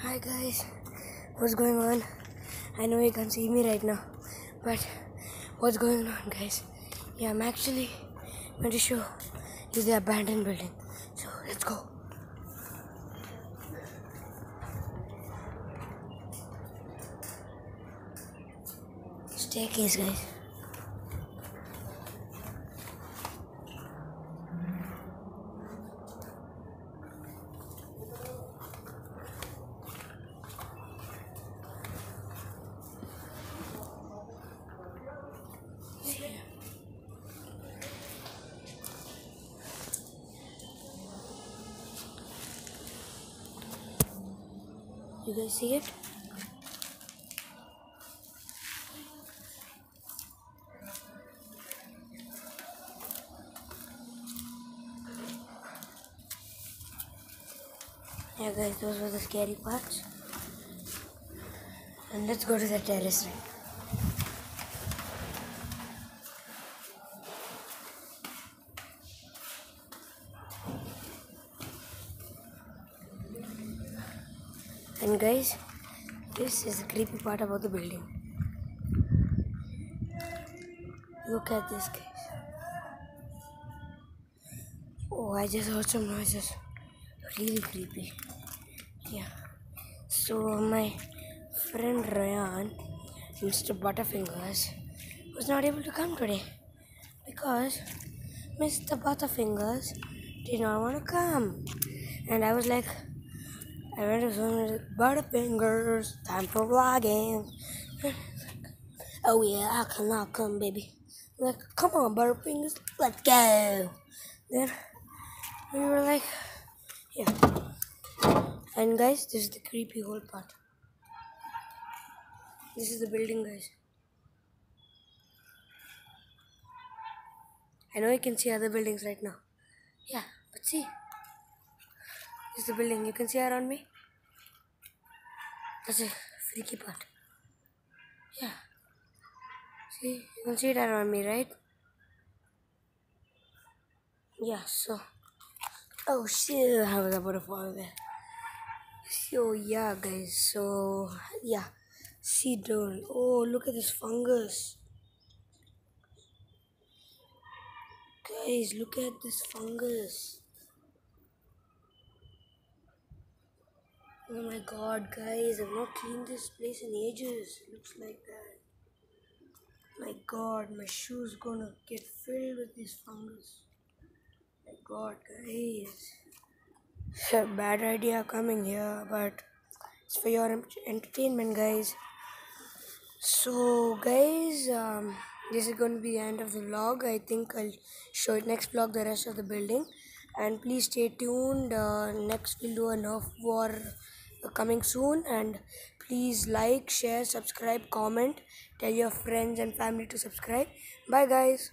Hi guys, what's going on? I know you can't see me right now, but what's going on, guys? Yeah, I'm actually going to show you the abandoned building. So let's go. Staircase, guys. You guys see it? Yeah, guys, those were the scary parts. And let's go to the terrace right. And guys, this is the creepy part about the building. Look at this, guys. Oh, I just heard some noises. Really creepy. Yeah. So my friend Ryan, Mr. Butterfingers, was not able to come today because Mr. Butterfingers did not want to come. And I was like, I went to some Butterfingers, time for vlogging. oh yeah, I cannot come, baby. Like, come on, Butterfingers, let's go. Then we were like, yeah. And guys, this is the creepy whole part. This is the building, guys. I know you can see other buildings right now. Yeah, but see. This is the building. You can see around me. That's a freaky part. Yeah. See, you can see it around me, right? Yeah, so. Oh shit, I was about to fall there. So, yeah, guys, so. Yeah. See, down. Oh, look at this fungus. Guys, look at this fungus. Oh my god, guys, I've not cleaned this place in ages. It looks like that. My god, my shoe's gonna get filled with this fungus. My god, guys. It's a bad idea coming here, but it's for your entertainment, guys. So, guys, um, this is going to be the end of the vlog. I think I'll show it next vlog the rest of the building. And please stay tuned. Uh, next, we'll do a Nerf War coming soon. And please like, share, subscribe, comment. Tell your friends and family to subscribe. Bye, guys.